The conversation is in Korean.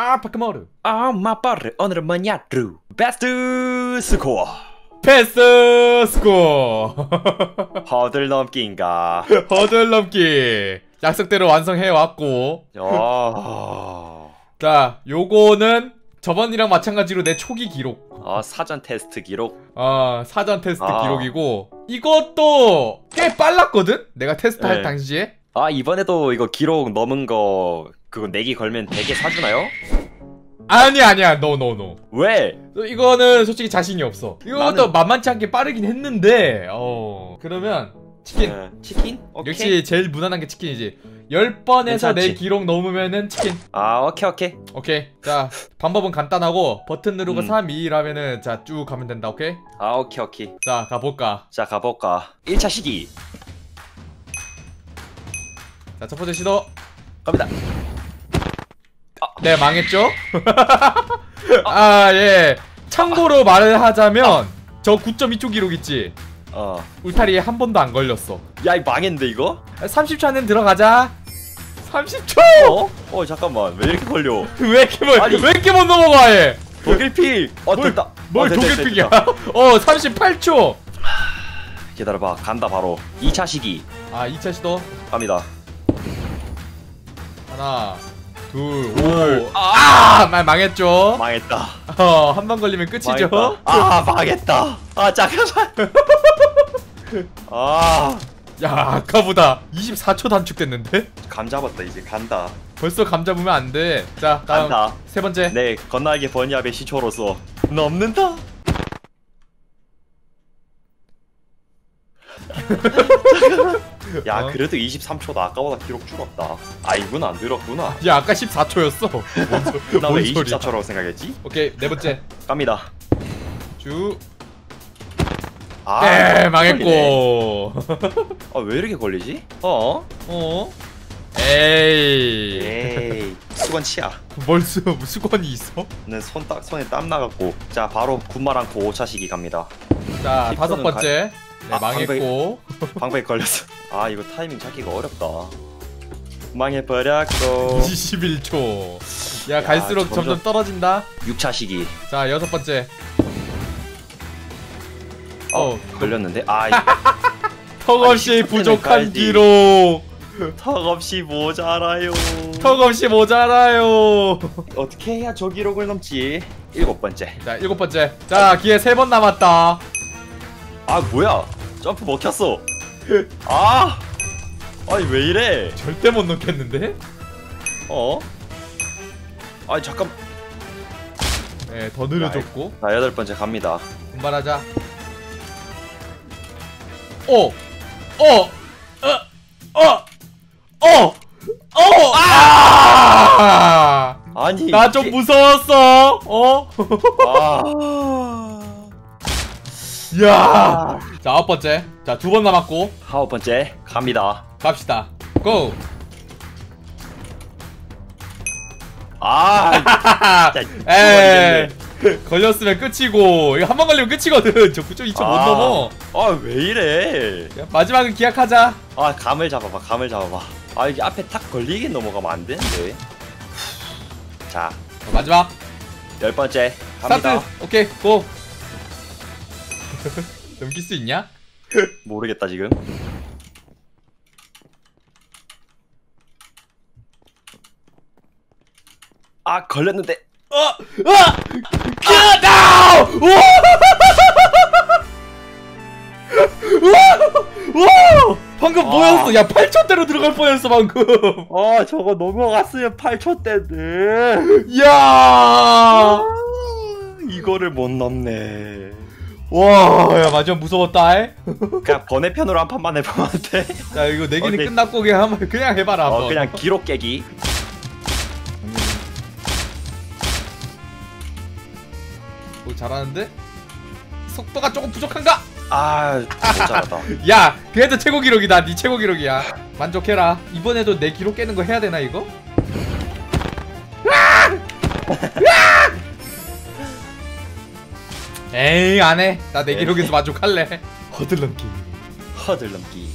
아 파크모르 아 마빠르. 오늘은 뭐냐 루? 베스트 스코어. 베스트 스코어. 허들 넘기인가? 허들 넘기. 약속대로 완성해 왔고. 어... 자 요거는 저번이랑 마찬가지로 내 초기 기록. 어, 사전 테스트 기록? 어 사전 테스트 아. 기록이고. 이것도 꽤 빨랐거든? 내가 테스트할 네. 당시에? 아 이번에도 이거 기록 넘은 거 그거 내기 걸면 되게 사주나요? 아니야 아니야. 노노노 왜? 이거는 솔직히 자신이 없어. 이것도 나는- 만만치 않게 빠르긴 했는데 어. 그러면 치킨. 네. 치킨? 오케이. 역시 제일 무난한 게 치킨이지. 10번에서 내. 기록 넘으면은 치킨. 아 오케이 오케이. 오케이. 자 방법은 간단하고 버튼 누르고 음. 3, 2, 1 하면은 자 쭉 가면 된다. 오케이? 아 오케이 오케이. 자 가볼까? 자 가볼까. 1차 시기. 자 첫 번째 시도. 갑니다 네 망했죠? 아 예. 참고로 말을 하자면 저 9.2초 기록 있지? 어야 울타리에 한 번도 안 걸렸어. 이 망했는데 이거? 30초 안에 들어가자. 30초! 어? 어 잠깐만. 왜 이렇게 걸려? 왜 이렇게 못, 아니. 왜 이렇게 못 넘어가 얘? 독일픽 어 뭘- 됐다. 뭘 어, 됐다, 됐다, 독일픽이야. 어 38초! 기다려 봐. 간다 바로. 2차 시기. 아 2차 시도? 갑니다. 하나 둘 오. 아. 아! 말 망했죠? 망했다. 어, 한 번 걸리면 끝이죠? 망했다. 아 망했다. 아 잠깐만. 아. 야 아까보다 24초 단축됐는데? 감 잡았다 이제. 간다. 벌써 감 잡으면 안 돼 자 다음 간다. 세 번째. 내 건날개 번야의 시초로서. 넘는다 야 어? 그래도 23초다 아까보다 기록 줄었다 아 이건 안 늘었구나 야 아까 14초였어 나왜뭔 소리야. 24초라고 생각했지? 오케이 네 번째 갑니다 쭉 아 네. 망했고 아 왜 이렇게 걸리지? 어? 어? 에이 에이 수건치야 뭘 쓰, 수건이 있어? 내손 딱 손에 땀 나갔고 자 바로 군말 않고 5차 시기 갑니다 자십 다섯 번째 네 아, 망했고 방패 걸렸어 아 이거 타이밍 찾기가 어렵다. 망해버렸고 21초. 야 야, 갈수록 점점- 점점 떨어진다. 6차 시기. 자 여섯 번째. 어, 어, 걸렸는데? 아 이거. 턱없이 부족한. 기록 턱없이 모자라요. 턱없이 모자라요. 어떻게 해야 저 기록을 넘지? 일곱 번째. 자 일곱 번째. 자 기회 세 번 남았다. 아 뭐야? 점프 먹혔어 아 아니 왜 이래 절대 못 넣겠는데? 어? 아니 잠깐 네 더 느려졌고 자 여덟 번째 갑니다 분발하자 오! 어! 어! 어! 어! 어! 아! 아니 나 좀 무서웠어 어? 아 야! 자 아홉 번째. 자 두 번 남았고. 아홉 번째. 갑니다. 갑시다. 고! 아. 에이 걸렸으면 끝이고. 이거 한 번 걸리면 끝이거든. 저 9.2초 못 아. 넘어. 아 왜 이래? 야, 마지막은 기약하자. 아 감을 잡아봐 감을 잡아봐. 아 여기 앞에 탁 걸리게 넘어가면 안 되는데. 자 자, 마지막. 열 번째. 갑니다. 스타트. 오케이 고 넘길 수 있냐? 모르겠다 지금 아 걸렸는데 어! 어! 큐다! 와! 방금 아. 뭐였어? 야 8초대로 들어갈 뻔했어 방금. 아 저거 넘어갔으면 8초 때인데 야! 이거를 못 넘네 와, 야 마지막 무서웠다. 에? 그냥 번외편으로 한 판만 해보면 안 돼? 자 이거 내기는 오케이. 끝났고 그냥 한번 그냥 해봐라. 어 한번. 그냥 기록 깨기 오, 잘하는데? 속도가 조금 부족한가? 아 괜찮았다 야, 그래도 최고 기록이다. 네 최고 기록이야. 만족해라. 이번에도 내 기록 깨는 거 해야 되나 이거? 에이 안 해. 나 내 기록에서 만족할래. 허들넘기. 허들 넘기